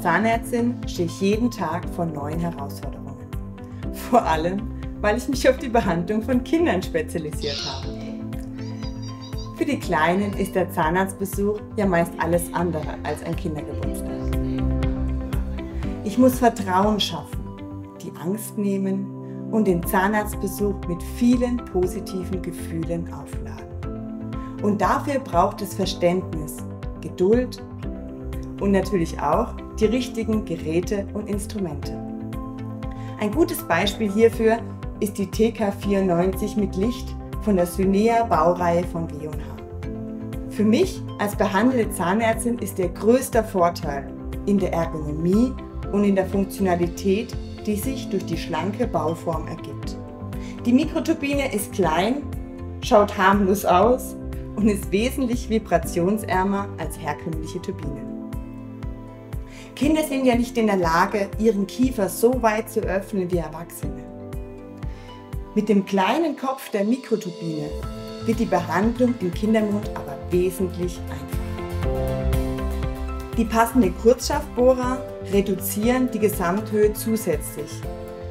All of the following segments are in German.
Zahnärztin stehe ich jeden Tag vor neuen Herausforderungen. Vor allem, weil ich mich auf die Behandlung von Kindern spezialisiert habe. Für die Kleinen ist der Zahnarztbesuch ja meist alles andere als ein Kindergeburtstag. Ich muss Vertrauen schaffen, die Angst nehmen und den Zahnarztbesuch mit vielen positiven Gefühlen aufladen. Und dafür braucht es Verständnis, Geduld und natürlich auch die richtigen Geräte und Instrumente. Ein gutes Beispiel hierfür ist die TK94 mit Licht von der Synea Baureihe von W&H. Für mich als behandelte Zahnärztin ist der größte Vorteil in der Ergonomie und in der Funktionalität, die sich durch die schlanke Bauform ergibt. Die Mikroturbine ist klein, schaut harmlos aus und ist wesentlich vibrationsärmer als herkömmliche Turbinen. Kinder sind ja nicht in der Lage, ihren Kiefer so weit zu öffnen wie Erwachsene. Mit dem kleinen Kopf der Mikroturbine wird die Behandlung im Kindermund aber wesentlich einfacher. Die passende Kurzschaftbohrer reduzieren die Gesamthöhe zusätzlich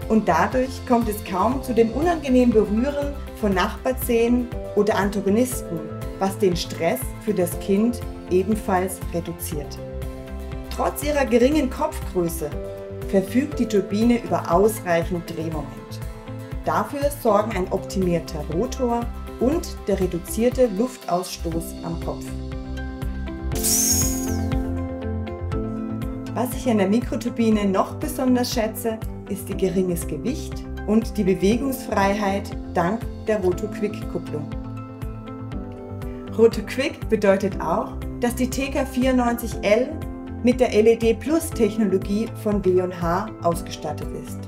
und dadurch kommt es kaum zu dem unangenehmen Berühren von Nachbarzähnen oder Antagonisten, was den Stress für das Kind ebenfalls reduziert. Trotz ihrer geringen Kopfgröße verfügt die Turbine über ausreichend Drehmoment. Dafür sorgen ein optimierter Rotor und der reduzierte Luftausstoß am Kopf. Was ich an der Mikroturbine noch besonders schätze, ist ihr geringes Gewicht und die Bewegungsfreiheit dank der Roto-Quick-Kupplung. Roto-Quick bedeutet auch, dass die TK94L mit der LED Plus Technologie von W&H ausgestattet ist.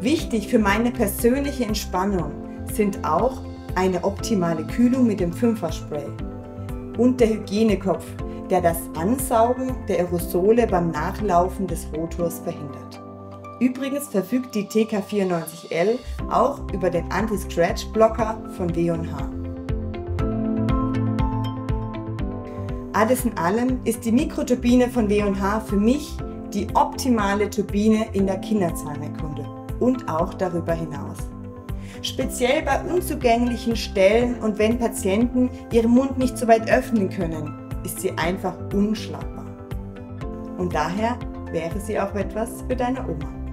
Wichtig für meine persönliche Entspannung sind auch eine optimale Kühlung mit dem 5er Spray und der Hygienekopf, der das Ansaugen der Aerosole beim Nachlaufen des Rotors verhindert. Übrigens verfügt die TK94L auch über den Anti-Scratch-Blocker von W&H. Alles in allem ist die Mikroturbine von W&H für mich die optimale Turbine in der Kinderzahnerkunde und auch darüber hinaus. Speziell bei unzugänglichen Stellen und wenn Patienten ihren Mund nicht so weit öffnen können, ist sie einfach unschlagbar. Und daher wäre sie auch etwas für deine Oma.